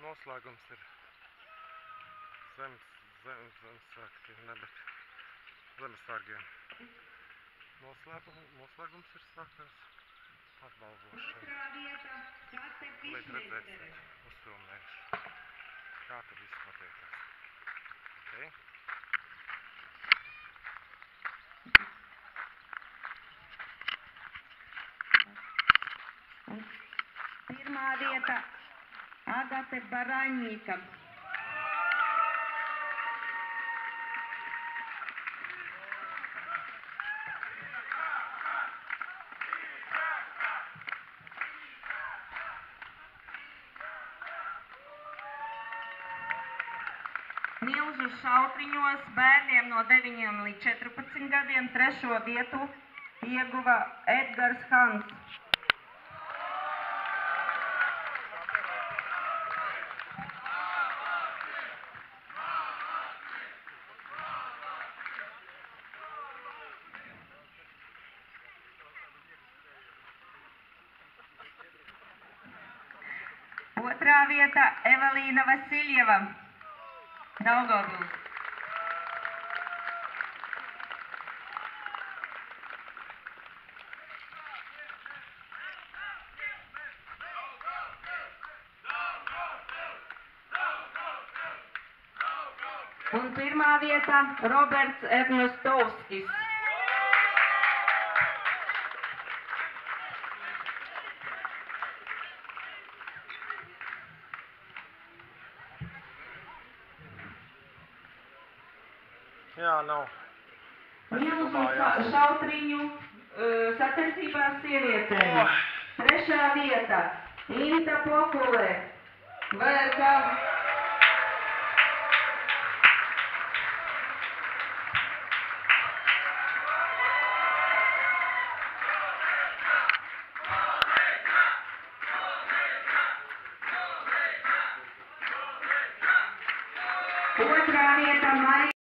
noslēgums ir zemes, zemes, zemesvētki, ne, bet zemesārgiem. Noslēgum, noslēgums ir sākās atbalvošana. Līdz redzēsim, uzfilmēšu, kā tad viss notiekās. Okay? Pirmā vieta Agate Baraņika. Milžu šautriņos bērniem no 9 līdz 14 gadiem trešo vietu ieguva Edgars Hans. Otrā vieta Evelīna Vasiljeva. Daugavpils. Un pirmā vieta Roberts Ernestovskis. Jā, nav. Sa- šautriņu sacensībās sievietēm. Oh. Trešā vieta Inta Pokulē. VRK. Otrā vieta Marija.